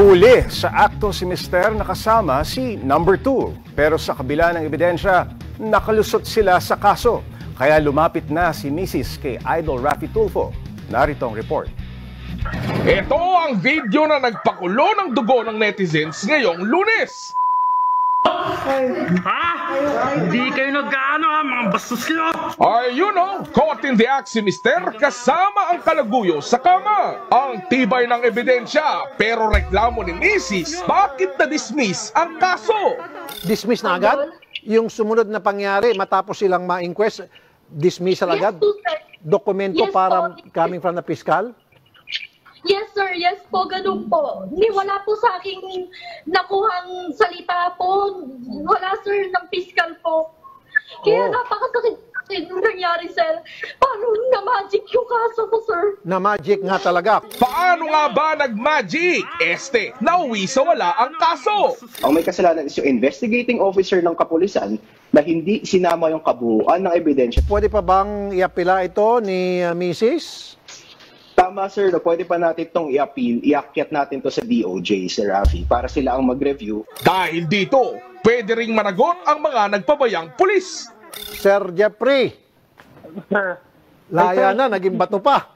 Huli sa akto si Mister nakasama si number 2. Pero sa kabila ng ebidensya, nakalusot sila sa kaso. Kaya lumapit na si Mrs. kay Idol Rafi Tulfo. Narito ang report. Ito ang video na nagpakulo ng dugo ng netizens ngayong lunes. Ha? Hindi kayo nag-ano ha, mga bastos kayo. Are you know, caught in the act si Mister kasama ang kalaguyo sa kama. Ang tibay ng ebidensya, pero reklamo ni Mrs. Bakit na-dismiss ang kaso? dismiss na agad? Yung sumunod na pangyari, matapos silang ma-inquest, dismissal agad? Dokumento Yes para coming from the fiscal? Yes, sir. Yes po, ganun po. Hindi, wala po sa aking nakuhang salita po. Wala, sir, ng fiscal po. Oh. Kaya napakasakit yung nangyari, sir. Paano na-magic yung kaso ko, sir? Na magic nga talaga. Paano nga ba nag-magic? Este, nauwi sa wala ang kaso. Ang may kasalanan is yung investigating officer ng kapulisan na hindi sinama yung kabuuan ng ebidensya. Pwede pa bang iapila ito ni uh, Mrs.? Tama sir, na pwede pa natin itong i-appeal, iakyat natin to sa DOJ, Sir Rafi, para sila ang mag-review. Dahil dito, pwede ring managot ang mga nagpabayang pulis. Sir Jeffrey, laya na, naging bato pa.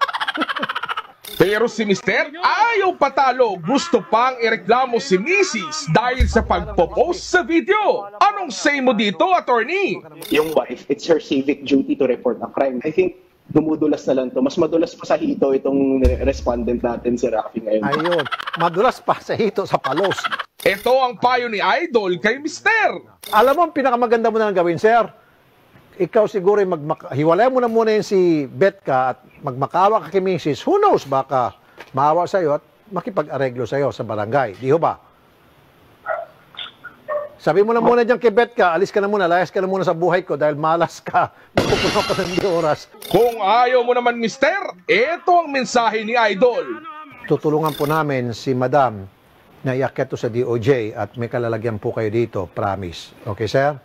Pero si Mister ayaw patalo. Gusto pang ireklamo si Mrs. dahil sa pagpo-post sa video. Anong say mo dito, attorney? Yung wife, it's her civic duty to report a crime. I think dumudulas na lang to. Mas madulas pa sa hito itong respondent natin, Sir Rafi, ngayon. Ayun, madulas pa sa hito sa palos. Ito ang payo ni Idol kay Mister. Alam mo, ang pinakamaganda mo na lang gawin, sir. Ikaw siguro, hiwalay mo na muna yung si Betka at magmakawa ka kay Mrs. Who knows, baka maawa sa'yo at makipag-areglo sa'yo sa barangay. Di ho ba? Sabi mo na muna dyan kay Betka, alis ka na muna, layas ka na muna sa buhay ko dahil malas ka. Magpupuno ka ng di oras. Kung ayaw mo naman, Mister, ito ang mensahe ni Idol. Tutulungan po namin si Madam na iakyat to sa DOJ at may kalalagyan po kayo dito, promise. Okay, sir?